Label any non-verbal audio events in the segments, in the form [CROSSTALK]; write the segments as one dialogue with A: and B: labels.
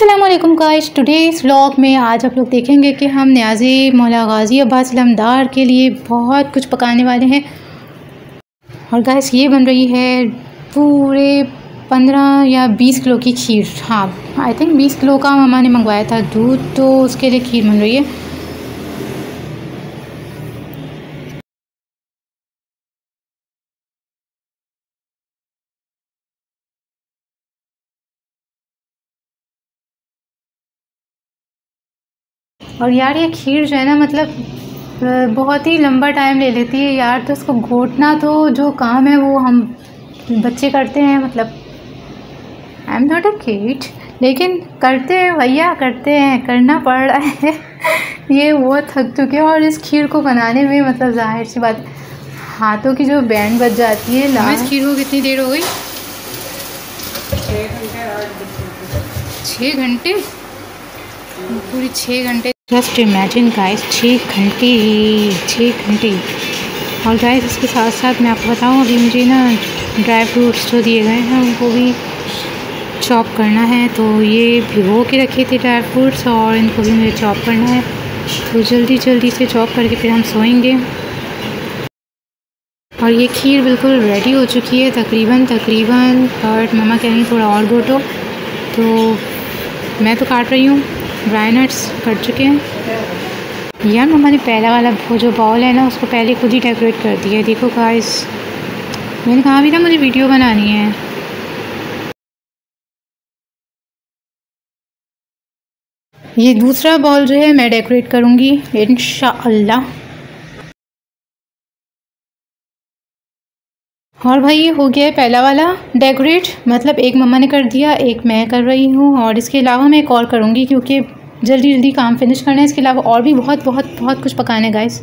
A: वालेकुम गाइस इस व्लॉग में आज आप लोग देखेंगे कि हम न्याजी मौला गाजी अब्बास लमदार के लिए बहुत कुछ पकाने वाले हैं। और गाइस ये बन रही है पूरे पंद्रह या बीस किलो की खीर। हाँ आई थिंक बीस किलो का मामा ने मंगवाया था। दूध तो उसके लिए खीर बन रही है। और यार ये खीर जो है ना मतलब बहुत ही लंबा टाइम ले लेती है यार तो उसको घोटना तो जो काम है वो हम बच्चे करते हैं मतलब I am not a kid लेकिन करते हैं भैया करते हैं करना पड़ रहा है। [LAUGHS] ये वो थक चुके हैं और इस खीर को बनाने में मतलब ज़ाहिर सी बात हाथों की जो बैंड बच जाती है लास्ट खीर को कितनी देर हो गई? छः घंटे पूरी छः घंटे जस्ट इमेजिन गाइस छः घंटे छः घंटे। और गाइस इसके साथ साथ मैं आपको बताऊँ, अभी मुझे ना ड्राई फ्रूट्स जो दिए गए हैं, उनको भी चॉप करना है। तो ये भिगो के रखे थे ड्राई फ्रूट्स और इनको भी मुझे चॉप करना है। तो जल्दी जल्दी से चॉप करके फिर हम सोएँगे। और ये खीर बिल्कुल रेडी हो चुकी है, तकरीबन तकरीबन बट मम्मा कह रही थोड़ा और गोटो तो मैं तो काट रही हूँ। ड्राई नट्स कट चुके हैं। यार ने पहला वाला वो जो बॉल है ना, उसको पहले खुद ही डेकोरेट कर दिया देखो गाइस मैंने कहा भी था मुझे वीडियो बनानी है। ये दूसरा बॉल जो है, मैं डेकोरेट करूँगी। इन और भाई ये हो गया है पहला वाला। डेकोरेट मतलब एक मम्मा ने कर दिया, एक मैं कर रही हूँ। और इसके अलावा मैं एक और करूँगी, क्योंकि जल्दी जल्दी काम फिनिश करना है। इसके अलावा और भी बहुत बहुत बहुत कुछ पकाना है गाइस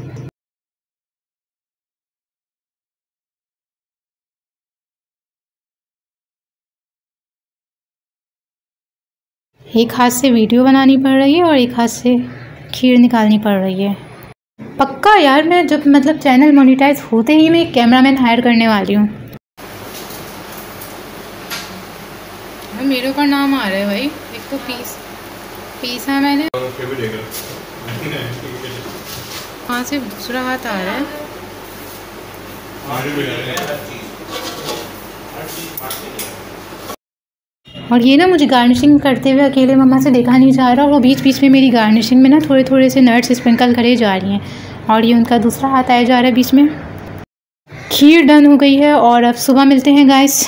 A: एक हाथ से वीडियो बनानी पड़ रही है और एक हाथ से खीर निकालनी पड़ रही है। पक्का यार, मैं जब मतलब चैनल मोनिटाइज होते ही मैं कैमरामैन हायर करने वाली हूँ। मेरे ऊपर नाम आ रहा है भाई। एक तो पीस पीसा मैंने। वहाँ से दूसरा हाथ आ रहा है। और ये ना मुझे गार्निशिंग करते हुए अकेले मम्मा से देखा नहीं जा रहा और वो बीच बीच में मेरी गार्निशिंग में ना थोड़े थोड़े से नट्स स्प्रिंकल करे जा रही हैं। और ये उनका दूसरा हाथ आया जा रहा है बीच में। खीर डन हो गई है और अब सुबह मिलते हैं गाइस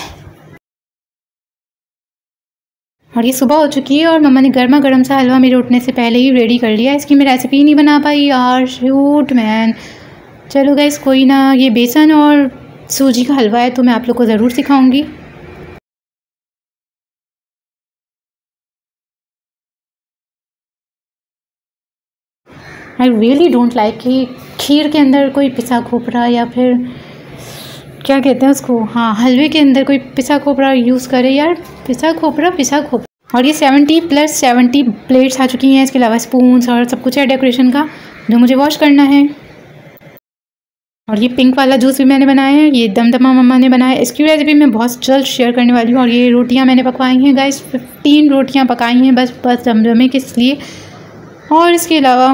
A: और ये सुबह हो चुकी है और मम्मा ने गर्मा गर्म सा हलवा मेरे उठने से पहले ही रेडी कर लिया। इसकी मैं रेसिपी नहीं बना पाई यार शूट मैन चलो गाइस कोई ना, ये बेसन और सूजी का हलवा है तो मैं आप लोग को ज़रूर सिखाऊँगी। आई रियली डोंट लाइक कि खीर के अंदर कोई पिसा खोपरा या फिर क्या कहते हैं उसको? हाँ हलवे के अंदर कोई पिसा खोपरा यूज़ करे यार। पिसा खोपरा पिसा खोपरा। और ये सेवेंटी प्लस सेवेंटी प्लेट्स आ चुकी हैं, इसके अलावा स्पून्स और सब कुछ है डेकोरेशन का, जो मुझे वॉश करना है। और ये पिंक वाला जूस भी मैंने बनाया है, ये दमदमा मम्मा ने बनाया है। इसकी रेसिपी मैं बहुत जल्द शेयर करने वाली हूँ और ये रोटियाँ मैंने पकवाई हैं गाइस फिफ्टीन रोटियाँ पकाई हैं बस बस दमदमे के लिए और इसके अलावा,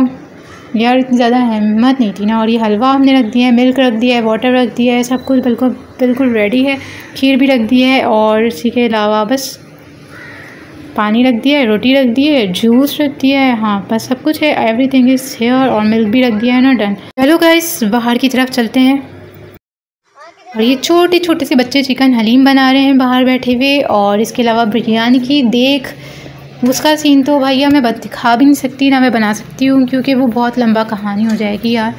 A: यार, इतनी ज़्यादा हिम्मत नहीं थी ना, और ये हलवा हमने रख दिया है मिल्क रख दिया है वाटर रख दिया है, सब कुछ बिल्कुल बिल्कुल रेडी है, खीर भी रख दी है और इसी के अलावा बस पानी रख दिया है, रोटी रख दी है जूस रख दिया है हाँ बस सब कुछ है एवरीथिंग इज़ हेयर और मिल्क भी रख दिया है ना डन चलो गाइस बाहर की तरफ़ चलते हैं। और ये छोटे छोटे से बच्चे चिकन हलीम बना रहे हैं बाहर बैठे हुए और इसके अलावा बिरयानी की, देख, उसका सीन तो भैया मैं दिखा भी नहीं सकती, ना मैं बना सकती हूँ, क्योंकि वो बहुत लंबा कहानी हो जाएगी यार।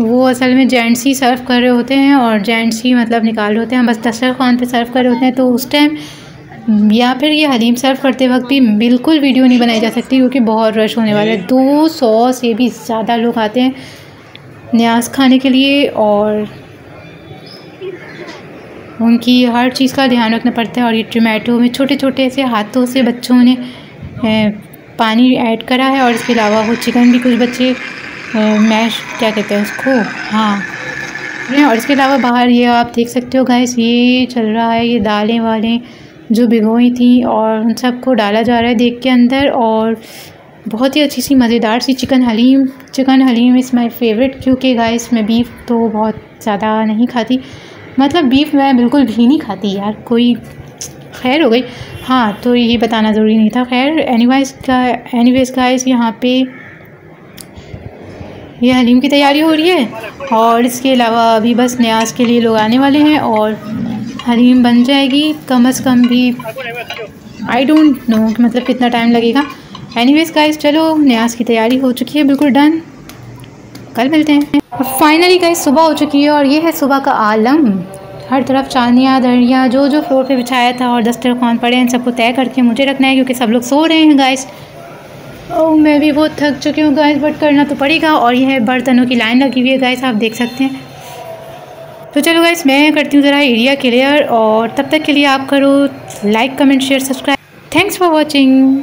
A: वो असल में जेंट्स ही सर्व कर रहे होते हैं और जेंट्स ही मतलब निकाल रहे होते हैं बस दस्तरखान पे सर्व कर रहे होते हैं तो उस टाइम या फिर ये हलीम सर्व करते वक्त भी बिल्कुल वीडियो नहीं बनाई जा सकती क्योंकि बहुत रश होने वाला है। दो सौ से भी ज़्यादा लोग आते हैं न्याज खाने के लिए और उनकी हर चीज़ का ध्यान रखना पड़ता है और ये टमाटो में छोटे छोटे से हाथों से बच्चों ने पानी ऐड करा है और इसके अलावा वो चिकन भी कुछ बच्चे मैश क्या कहते हैं उसको? हाँ। और इसके अलावा बाहर ये आप देख सकते हो गाइस ये चल रहा है ये दालें वालें जो भिगोई थी और उन सबको डाला जा रहा है देख के अंदर और बहुत ही अच्छी सी मज़ेदार सी chicken haleem. Chicken haleem is my favourite क्योंकि गाइस मैं बीफ तो बहुत ज़्यादा नहीं खाती। मतलब बीफ मैं बिल्कुल भी नहीं खाती यार, कोई खैर हो गई। हाँ तो ये बताना ज़रूरी नहीं था। खैर एनीवाइज का एनीवेज गाइस यहाँ पे ये हलीम की तैयारी हो रही है और इसके अलावा अभी बस न्याज के लिए लोग आने वाले हैं और हलीम बन जाएगी, कम अज़ कम भी आई डोंट नो मतलब कितना टाइम लगेगा। एनीवेज गाइस चलो न्याज की तैयारी हो चुकी है, बिल्कुल डन कल मिलते हैं। फाइनली गाइस सुबह हो चुकी है और ये है सुबह का आलम। हर तरफ़ चांदियाँ दरियाँ, जो जो फ्लोर पे बिछाया था और दस्तरखान पड़े हैं, सबको तय करके मुझे रखना है क्योंकि सब लोग सो रहे हैं गाइस ओह मैं भी बहुत थक चुकी हूँ गाइस बट करना तो पड़ेगा और यह बर्तनों की लाइन लगी हुई है गाइस आप देख सकते हैं। तो चलो गाइस मैं करती हूँ ज़रा एरिया क्लियर और तब तक के लिए आप करो like comment share subscribe thanks for watching